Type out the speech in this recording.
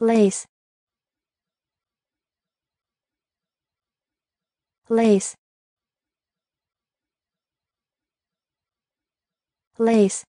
lace. Lace. Lace.